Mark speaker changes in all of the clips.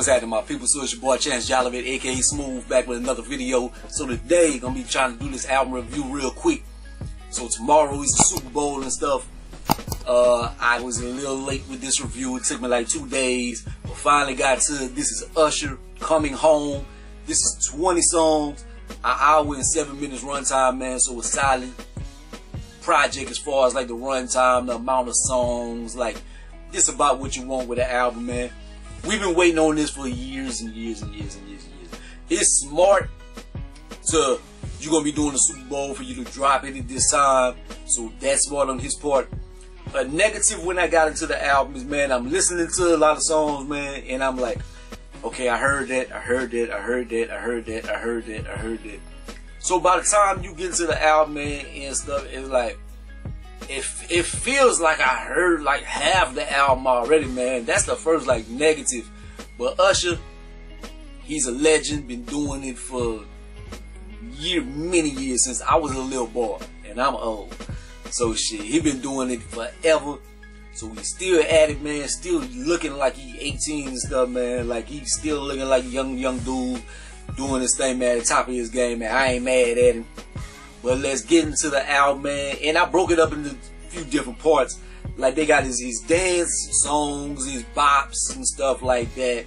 Speaker 1: What's happening, my people? So it's your boy Chance Jolivette, aka Smoove, back with another video. So today, I'm gonna be trying to do this album review real quick. So tomorrow is the Super Bowl and stuff. Uh, I was a little late with this review. It took me like two days, but finally got to. This is Usher coming home. This is 20 songs, an hour and seven minutes runtime, man. So a solid project as far as like the runtime, the amount of songs, like this about what you want with an album, man. We've been waiting on this for years and years and years and years and years. It's smart to you're gonna be doing the Super Bowl for you to drop it at this time, so that's smart on his part. A negative when I got into the album is man, I'm listening to a lot of songs, man, and I'm like, okay, I heard that, I heard that, I heard that, I heard that, I heard that, I heard that. So by the time you get to the album, man, and stuff, it's like it, it feels like I heard like half the album already, man. That's the first like negative. But Usher, he's a legend, been doing it for year, many years since I was a little boy, and I'm old. So shit, he been doing it forever. So he's still at it, man. Still looking like he 18 and stuff, man. Like he's still looking like a young, young dude doing his thing, man. At the top of his game, man. I ain't mad at him. But let's get into the album, man. And I broke it up into a few different parts. Like they got his dance songs, his bops and stuff like that.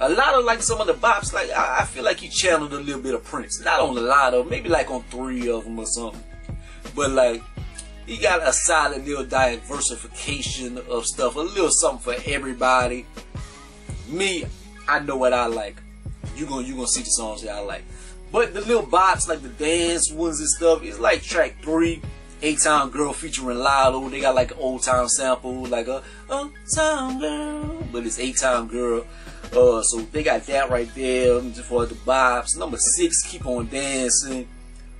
Speaker 1: A lot of like some of the bops, like I, I feel like he channeled a little bit of Prince. Not on a lot of, maybe like on three of them or something. But like he got a solid little diversification of stuff, a little something for everybody. Me, I know what I like. You gonna you gonna see the songs that I like. But the little bops, like the dance ones and stuff, is like track three, A-Town Girl featuring Latto. They got like an old time sample, like a old time girl, but it's A-Town Girl. Uh, so they got that right there for the bops. Number six, Keep on Dancing.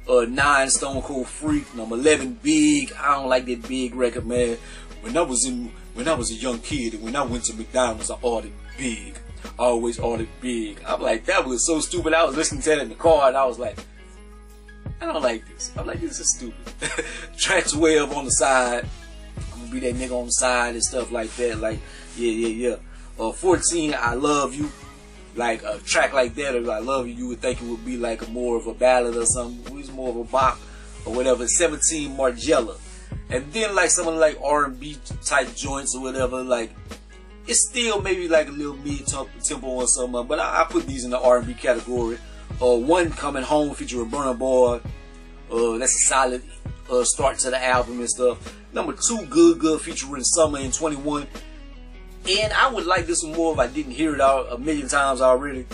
Speaker 1: Uh, nine, Stone Cold Freak. Number eleven, Big. I don't like that Big record, man. When I was in, when I was a young kid, and when I went to McDonald's, I ordered Big always ordered big. I'm like, that was so stupid. I was listening to that in the car and I was like, I don't like this. I'm like, this is stupid. Tracks way up on the side. I'm gonna be that nigga on the side and stuff like that. Like, yeah, yeah, yeah. Uh, 14, I love you. Like a track like that, or I love you, you would think it would be like a more of a ballad or something. It's more of a bop or whatever. 17, Margiela. And then like some of the like R&B type joints or whatever, like it's still maybe like a little mid tempo or something, but I, I, put these in the R&B category. Uh, one coming home featuring Burna Boy. Uh, that's a solid uh, start to the album and stuff. Number two, Good Good featuring Summer in 21. And I would like this one more if I didn't hear it out a million times already.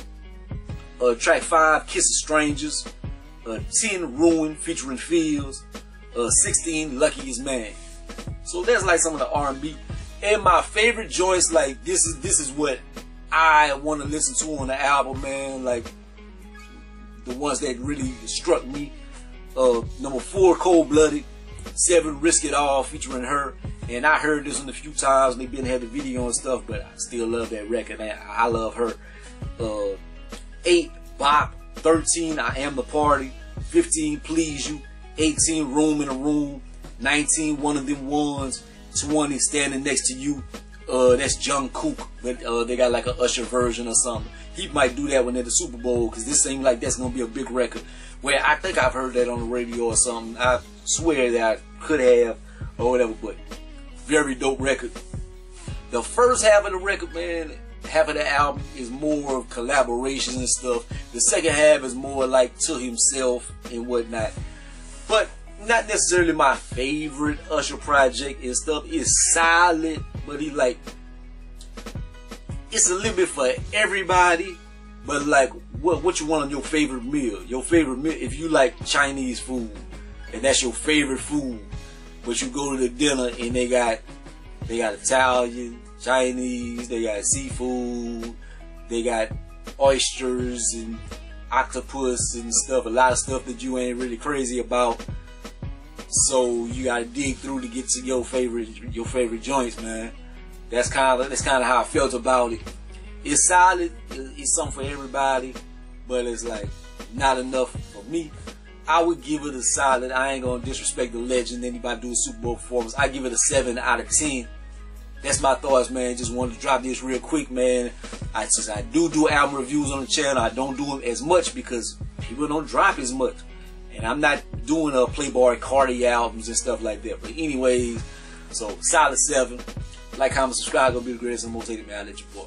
Speaker 1: Uh, track five, Kissing Strangers. Uh, 10, Ruin featuring Pheelz. Uh, 16, Luckiest Man. So that's like some of the R&B and my favorite joints, like this is this is what I want to listen to on the album, man. Like the ones that really struck me. Uh, number four, Cold Blooded. Seven, Risk It All, featuring her. And I heard this one a few times. They been had the video and stuff, but I still love that record. Man. I love her. Uh, eight, Bop. Thirteen, I Am the Party. Fifteen, Please You. 18, Room in a Room. 19, One of Them Ones. 20 standing next to you. Uh, that's Jungkook, but uh, they got like a Usher version or something. He might do that when they're the Super Bowl because this seems like that's gonna be a big record. Where I think I've heard that on the radio or something. I swear that I could have or whatever, but very dope record. The first half of the record, man, half of the album is more of collaborations and stuff. The second half is more like to himself and whatnot. But not necessarily my favorite Usher project and stuff. It's solid, but he like it's a little bit for everybody. But like, what what you want on your favorite meal? Your favorite meal? If you like Chinese food and that's your favorite food, but you go to the dinner and they got they got Italian, Chinese, they got seafood, they got oysters and octopus and stuff. A lot of stuff that you ain't really crazy about so you gotta dig through to get to your favorite your favorite joints, man. That's kind of that's kind of how I felt about it. It's solid. It's something for everybody, but it's like not enough for me. I would give it a solid. I ain't gonna disrespect the legend. Anybody do a Super Bowl performance? I give it a seven out of ten. that's my thoughts, man. Just wanted to drop this real quick, man. I since I do do album reviews on the channel, I don't do them as much because people don't drop as much, and I'm not doing uh, a Playboi Carti albums and stuff like that. But anyways, so solid seven. Like, comment, subscribe. Gonna be the greatest and motivated man. I'll let you boy.